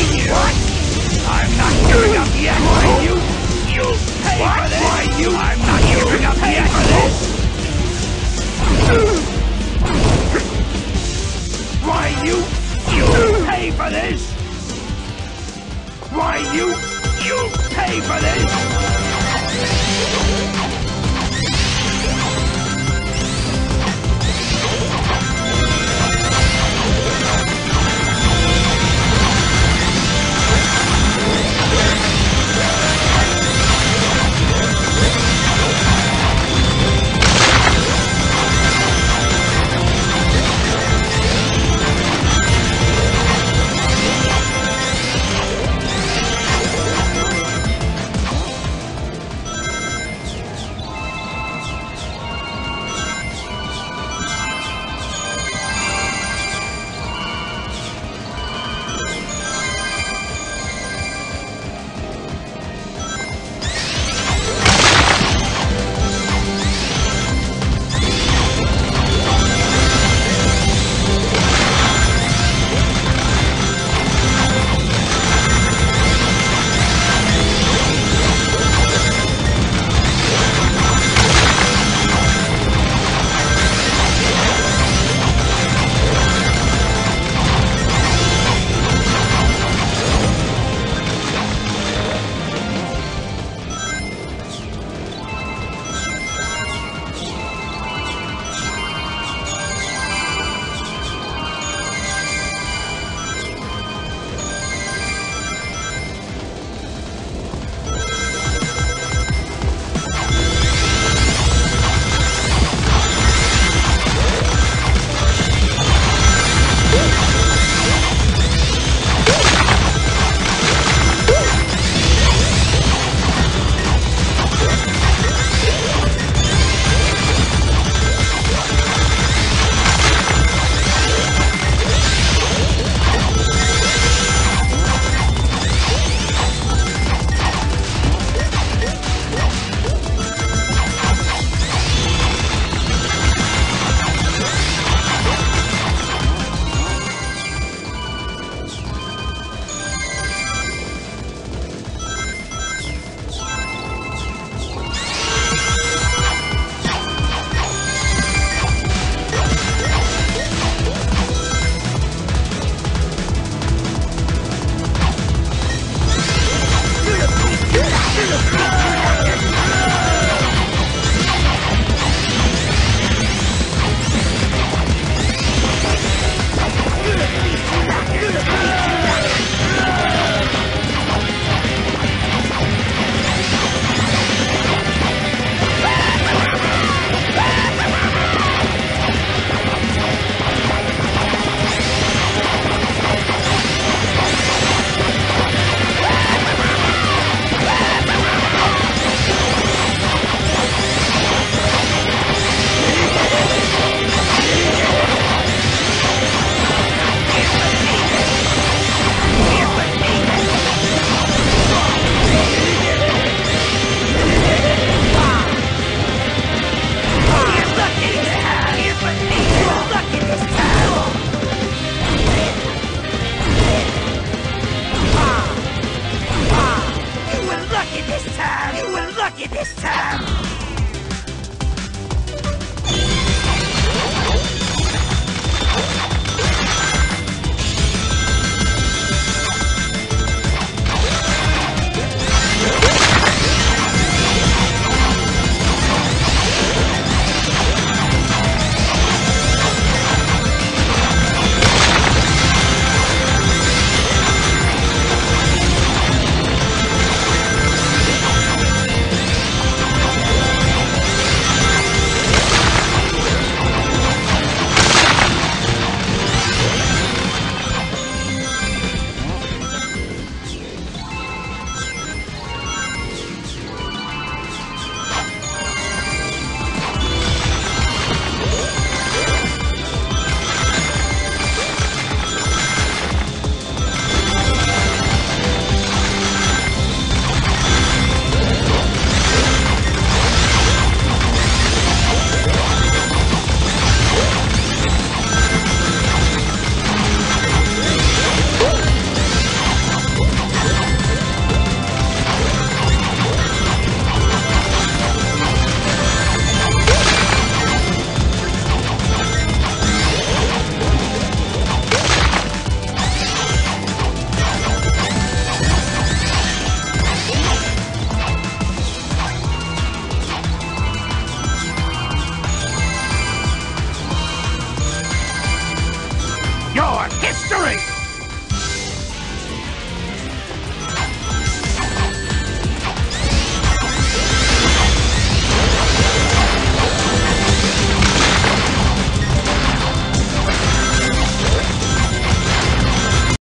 What? I'm not giving up yet, are you? you pay for this! Why, you? I'm not you giving up yet! For this. Why, you? You pay for this! Why, you? You pay for this!